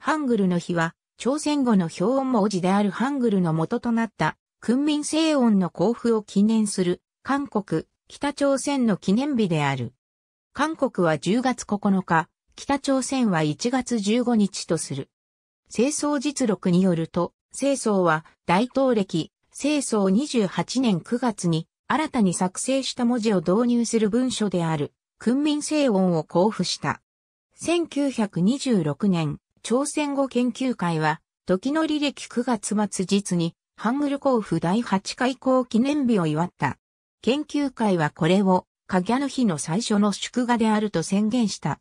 ハングルの日は、朝鮮語の表音文字であるハングルの元となった訓民西音の交付を記念する韓国、北朝鮮の記念日である。韓国は10月9日、北朝鮮は1月15日とする。清掃実録によると、清掃は大東暦、清掃28年9月に新たに作成した文字を導入する文書である、訓民西音を交付した。1926年、朝鮮語研究会は、時の履歴9月末実に、ハングル交付第8回公記念日を祝った。研究会はこれを、カギャの日の最初の祝賀であると宣言した。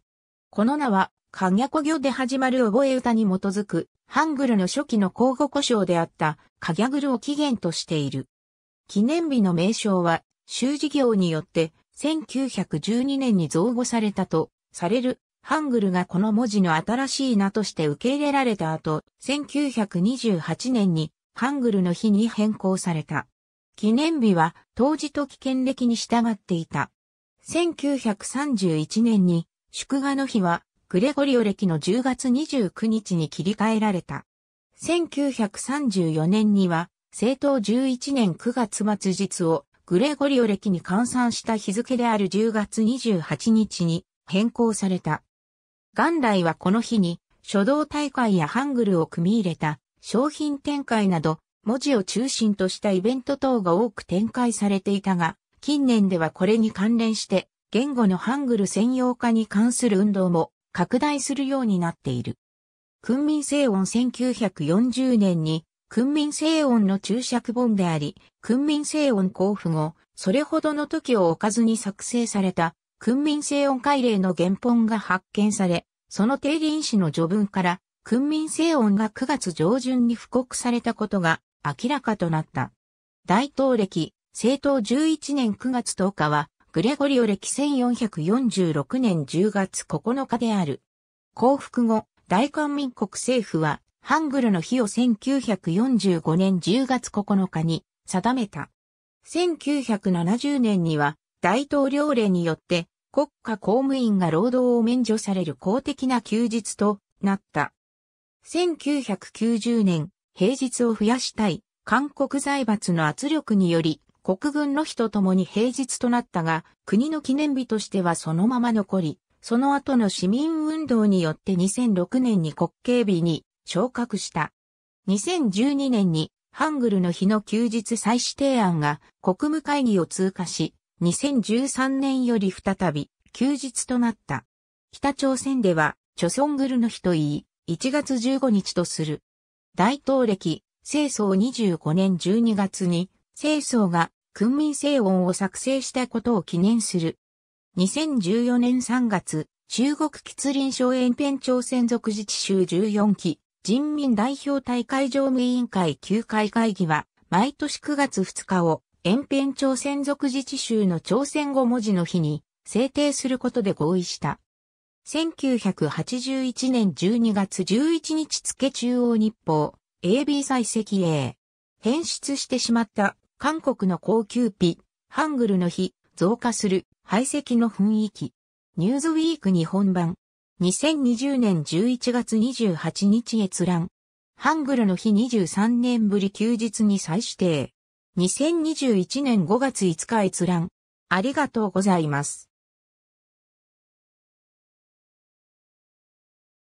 この名は、カギャコ行で始まる覚え歌に基づく、ハングルの初期の交互故障であった、カギャグルを起源としている。記念日の名称は、修事業によって、1912年に造語されたと、される、ハングルがこの文字の新しい名として受け入れられた後、1928年にハングルの日に変更された。記念日は当時と危険歴に従っていた。1931年に祝賀の日はグレゴリオ歴の10月29日に切り替えられた。1934年には政党11年9月末日をグレゴリオ歴に換算した日付である10月28日に変更された。元来はこの日に書道大会やハングルを組み入れた商品展開など、文字を中心としたイベント等が多く展開されていたが、近年ではこれに関連して、言語のハングル専用化に関する運動も拡大するようになっている。訓民西音1940年に、訓民西音の注釈本であり、訓民西音交付後、それほどの時を置かずに作成された、訓民西音改例の原本が発見され、その定理因子の序文から訓民西音が9月上旬に布告されたことが明らかとなった。大東暦、政党11年9月10日は、グレゴリオ暦1446年10月9日である。降伏後、大韓民国政府は、ハングルの日を1945年10月9日に定めた。1970年には、大統領令によって国家公務員が労働を免除される公的な休日となった。1990年、平日を増やしたい、韓国財閥の圧力により、国軍の日と共に平日となったが、国の記念日としてはそのまま残り、その後の市民運動によって2006年に国慶日に昇格した。2012年にハングルの日の休日再指定案が国務会議を通過し、2013年より再び休日となった。北朝鮮では、チョソングルの日といい、1月15日とする。大東暦、清掃25年12月に、清掃が訓民西音を作成したことを記念する。2014年3月、中国吉林省延辺朝鮮族自治州14期、人民代表大会常務委員会9回会議は、毎年9月2日を、延辺朝鮮族自治州の朝鮮語文字の日に制定することで合意した。1981年12月11日付中央日報、AB 採石 A。変質してしまった韓国の高級日、ハングルの日、増加する排石の雰囲気。ニューズウィーク日本版。2020年11月28日閲覧。ハングルの日23年ぶり休日に再指定。2021年5月5日閲覧。ありがとうございます。